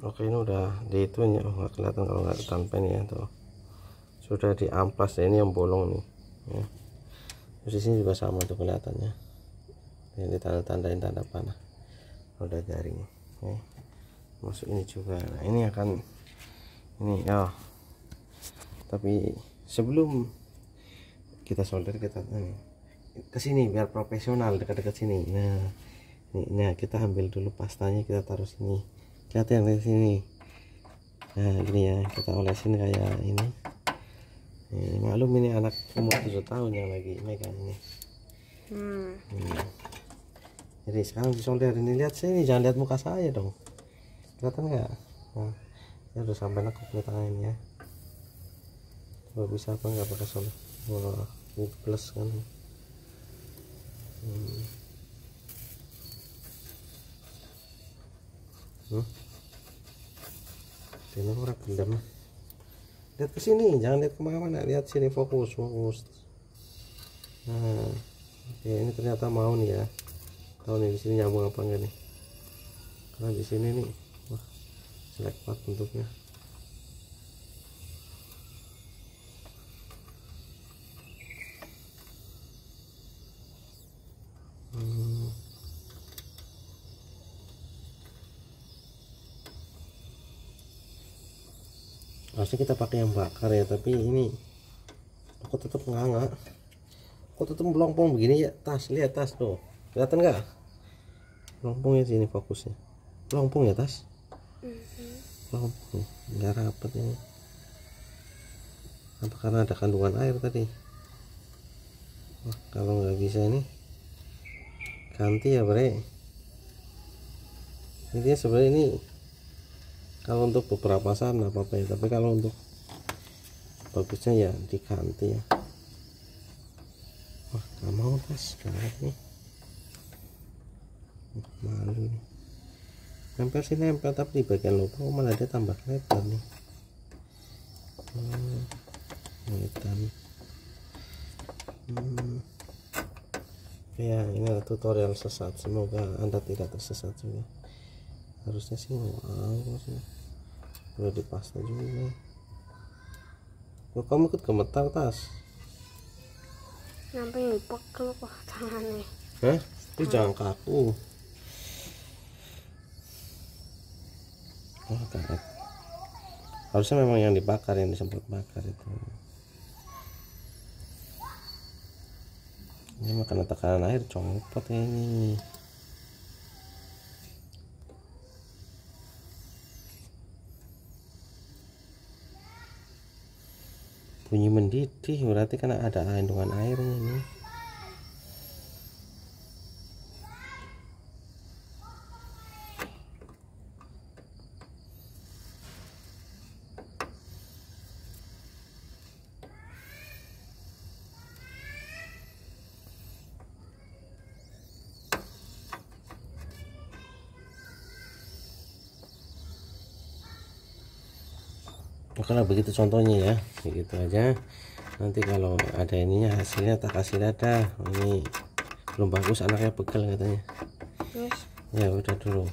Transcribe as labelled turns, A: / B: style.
A: oke ini udah di itu ya oh, nggak kelihatan kalau nggak ini ya tuh. Sudah di amplas ya ini yang bolong nih ya. Terus sini juga sama tuh kelihatannya. Ini tanda tandain tanda panah. Udah garing ya. masuk ini juga. Nah ini akan ini ya. Tapi sebelum kita solder kita ini ke sini biar profesional dekat-dekat sini. Nah ini, nah kita ambil dulu pastanya kita taruh sini lihat yang di sini nah gini ya kita olesin kayak ini ini maklum ini anak umur 7 tahun yang lagi megang ini
B: Hmm.
A: Hmm. Jadi sekarang disolder ini lihat sini jangan lihat muka saya dong. Kelihatan nggak? Nah, ya udah sampai nekuk nih tangan ya. Coba bisa apa nggak pakai solder? Wah, plus kan. Hmm. Ini orang gendam. Lihat ke sini, jangan lihat ke mana-mana. Lihat sini fokus, fokus. Nah, oke ini ternyata mau nih ya tahu nih di sini nyambung apa enggak nih karena di sini nih wah jelek banget bentuknya harusnya kita pakai yang bakar ya tapi ini aku tetap nggak kok tetap melompong begini ya tas lihat tas tuh. Kelihatan nggak? Melompongnya sini fokusnya. Melompong ya tas? Melompong nggak rapat ini. Apa karena ada kandungan air tadi? Wah, kalau nggak bisa ini ganti ya bre. Intinya sebenarnya ini kalau untuk beberapa sana apa apa ya tapi kalau untuk bagusnya ya diganti ya. Wah gak mau tas karet nih. Wah, malu nih. Nempel sih nempel tapi di bagian lubang malah dia tambah lebar nih. Hmm, hitam hmm. ya ini adalah tutorial sesat. Semoga anda tidak tersesat juga. Harusnya sih mau sih udah dipasta juga Kok kamu ikut gemetar tas
B: Sampai pegel kok tangannya.
A: Hah? Itu jangan kaku. Oh, karet. Harusnya memang yang dibakar yang disemprot bakar itu. Ini mah karena tekanan air copot ini. Bunyi mendidih berarti kan ada kandungan airnya nih. Oke lah begitu contohnya ya begitu aja. Nanti kalau ada ininya hasilnya tak kasih data ini belum bagus anaknya pegel katanya.
B: Terus?
A: Ya udah dulu